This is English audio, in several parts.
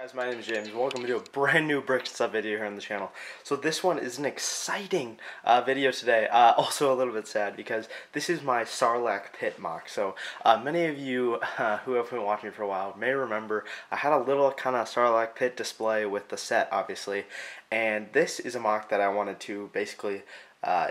guys, my name is James. Welcome to a brand new Brick Stuff video here on the channel. So this one is an exciting uh, video today. Uh, also a little bit sad because this is my Sarlacc pit MOC. So uh, many of you uh, who have been watching for a while may remember I had a little kind of Sarlacc pit display with the set, obviously. And this is a MOC that I wanted to basically uh,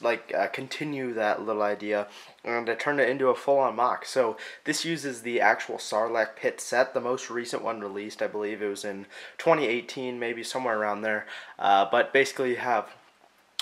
like uh, continue that little idea and I turned it into a full-on MOC. So this uses the actual Sarlacc pit set, the most recent one released, I believe it was in 2018, maybe somewhere around there. Uh, but basically you have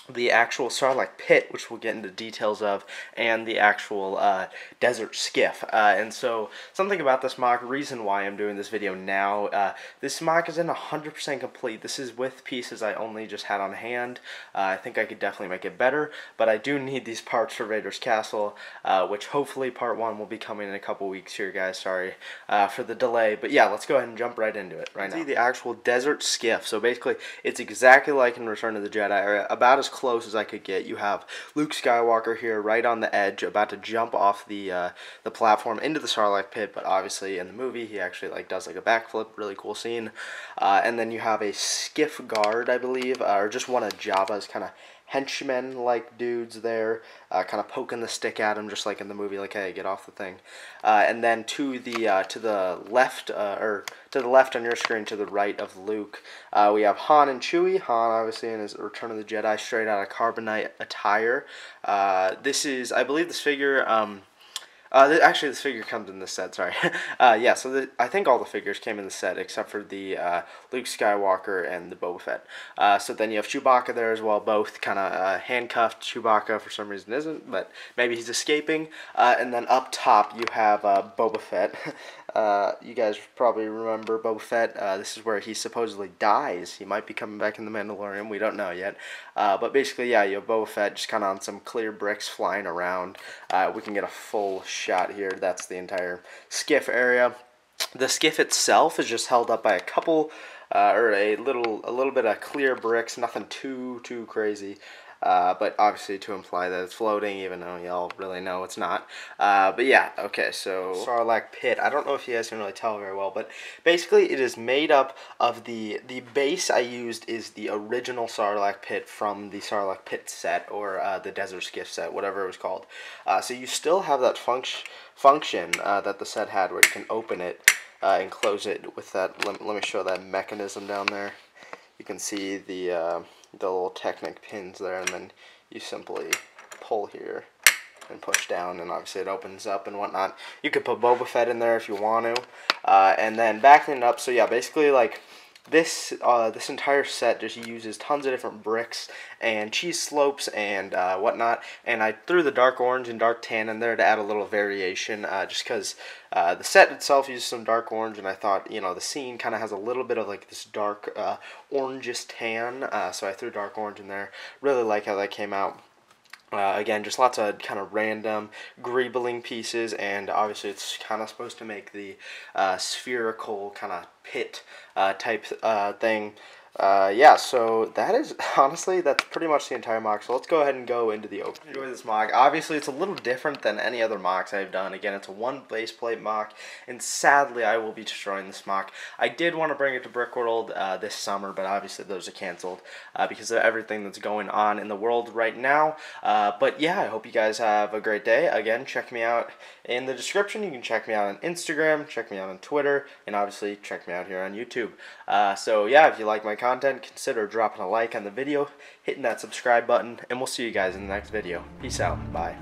the actual Sarlacc pit, which we'll get into details of, and the actual uh, desert skiff. Uh, and so, something about this MOC, reason why I'm doing this video now, uh, this MOC isn't 100% complete. This is with pieces I only just had on hand. Uh, I think I could definitely make it better, but I do need these parts for Raider's Castle, uh, which hopefully part one will be coming in a couple weeks here, guys. Sorry uh, for the delay, but yeah, let's go ahead and jump right into it right now. See the actual desert skiff. So basically, it's exactly like in Return of the Jedi, about as close as I could get. You have Luke Skywalker here right on the edge, about to jump off the uh, the platform into the Sarlacc pit, but obviously in the movie he actually like does like a backflip, really cool scene. Uh, and then you have a skiff guard, I believe, uh, or just one of Jabba's kind of henchmen like dudes there, uh, kind of poking the stick at him, just like in the movie, like hey, get off the thing. Uh, and then to the uh, to the left, uh, or to the left on your screen, to the right of Luke, uh, we have Han and Chewie. Han, obviously, in his Return of the Jedi, straight out of carbonite attire. Uh, this is, I believe, this figure. Um, uh, th actually, this figure comes in the set. Sorry. uh, yeah, so the, I think all the figures came in the set except for the uh, Luke Skywalker and the Boba Fett. Uh, so then you have Chewbacca there as well, both kind of uh, handcuffed. Chewbacca for some reason isn't, but maybe he's escaping. Uh, and then up top you have Boba Fett. you guys probably remember Boba Fett. this is where he supposedly dies. He might be coming back in the Mandalorian. We don't know yet. but basically, yeah, you have Boba Fett just kind of on some clear bricks flying around. we can get a full shot here. That's the entire skiff area. The skiff itself is just held up by a couple, uh, or a little, a little bit of clear bricks. Nothing too, too crazy. Uh, but obviously to imply that it's floating, even though y'all really know it's not. Uh, but yeah, okay, so Sarlacc pit. I don't know if you guys can really tell very well, but basically it is made up of the the base I used is the original Sarlacc pit from the Sarlacc pit set or uh, the Desert Skiff set, whatever it was called. Uh, so you still have that function function uh, that the set had where you can open it uh, and close it with that. Let, let me show that mechanism down there. You can see the the little Technic pins there and then you simply pull here and push down and obviously it opens up and whatnot. You could put Boba Fett in there if you want to. Uh, and then backing it up, so yeah, basically like this uh, this entire set just uses tons of different bricks and cheese slopes and uh, whatnot. And I threw the dark orange and dark tan in there to add a little variation, uh, just because uh, the set itself uses some dark orange, and I thought you know the scene kind of has a little bit of like this dark uh, orangish tan, uh, so I threw dark orange in there. Really like how that came out. Uh, again, just lots of kind of random greebling pieces, and obviously it's kind of supposed to make the uh, spherical kind of pit uh, type uh, thing uh, yeah, so that is honestly that's pretty much the entire MOC. So let's go ahead and go into the open. Enjoy this MOC. Obviously, it's a little different than any other MOCs I've done. Again, it's a one base plate MOC, and sadly, I will be destroying this MOC. I did want to bring it to Brickworld uh, this summer, but obviously those are canceled uh, because of everything that's going on in the world right now. Uh, but yeah, I hope you guys have a great day. Again, check me out in the description. You can check me out on Instagram, check me out on Twitter, and obviously check me out here on YouTube. Uh, so yeah, if you like my content content, consider dropping a like on the video, hitting that subscribe button, and we'll see you guys in the next video. Peace out. Bye.